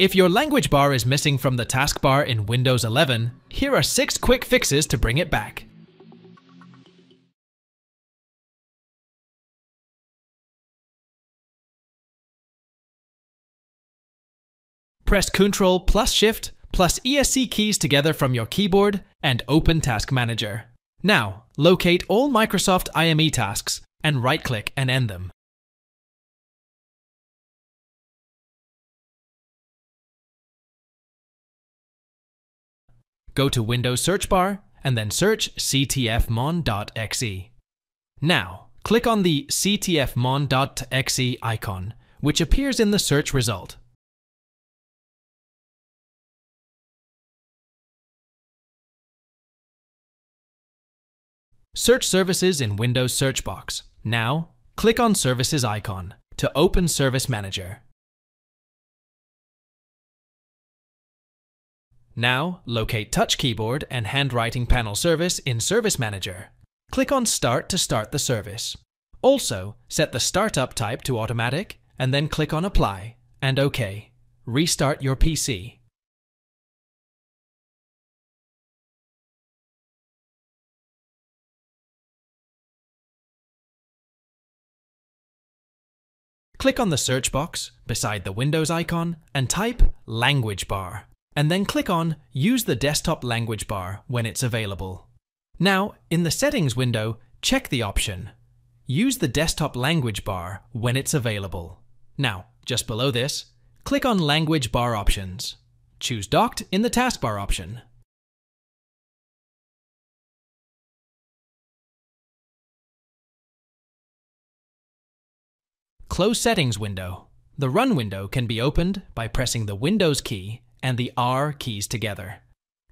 If your language bar is missing from the taskbar in Windows 11, here are 6 quick fixes to bring it back. Press Ctrl plus Shift plus ESC keys together from your keyboard and open Task Manager. Now, locate all Microsoft IME tasks and right-click and end them. Go to Windows search bar and then search ctfmon.exe. Now, click on the ctfmon.exe icon, which appears in the search result. Search Services in Windows search box. Now, click on Services icon to open Service Manager. Now, locate Touch Keyboard and Handwriting Panel Service in Service Manager. Click on Start to start the service. Also, set the Startup type to Automatic and then click on Apply and OK. Restart your PC. Click on the search box beside the Windows icon and type Language Bar, and then click on Use the desktop language bar when it's available. Now, in the Settings window, check the option Use the desktop language bar when it's available. Now, just below this, click on Language Bar Options. Choose Docked in the Taskbar option. Close Settings window. The Run window can be opened by pressing the Windows key and the R keys together.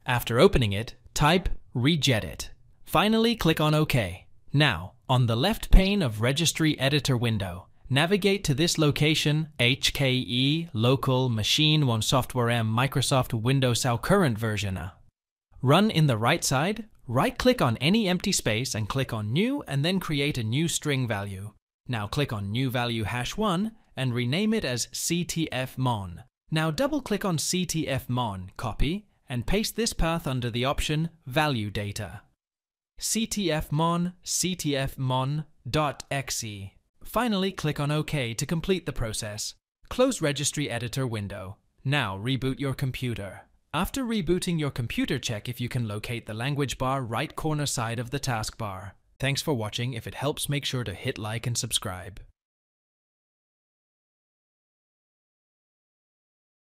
After opening it, type regedit. Finally, click on OK. Now, on the left pane of Registry Editor window, navigate to this location HKE Local Machine One Software M Microsoft Windows Our Current Version. Run in the right side, right-click on any empty space and click on New and then create a new string value. Now click on New Value Hash 1 and rename it as CTFMON. Now double click on CTFMON, copy, and paste this path under the option Value Data. CTFMON CTFMON.exe. Finally click on OK to complete the process. Close Registry Editor window. Now reboot your computer. After rebooting your computer check if you can locate the language bar right corner side of the taskbar. Thanks for watching. If it helps, make sure to hit like and subscribe.